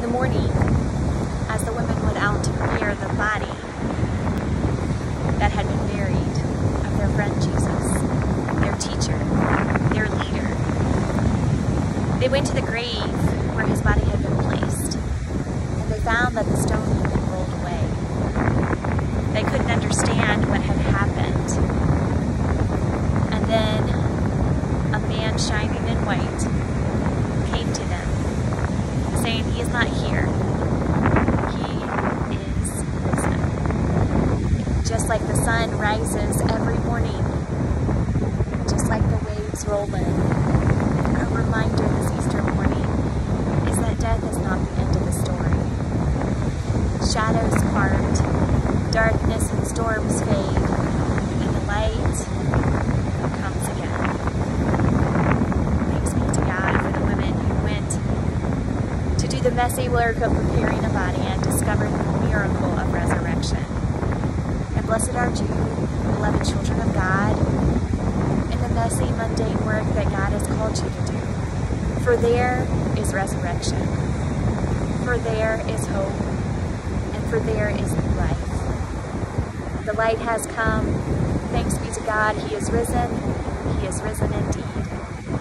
in the morning, as the women went out to prepare the body that had been buried of their friend Jesus, their teacher, their leader, they went to the grave where his body had been placed, and they found that the stone had been rolled away. They couldn't understand what had happened. And then a man shining in white saying he is not here. He is risen. Just like the sun rises every morning, just like the waves roll in, a reminder this Easter morning is that death is not the end of the story. Shadows part, darkness and storms fade, and the light comes again. Thanks be to God for the women who went do the messy work of preparing a body and discover the miracle of resurrection. And blessed are you, beloved children of God, in the messy, mundane work that God has called you to do. For there is resurrection. For there is hope. And for there is life. The light has come. Thanks be to God, He is risen. He is risen indeed.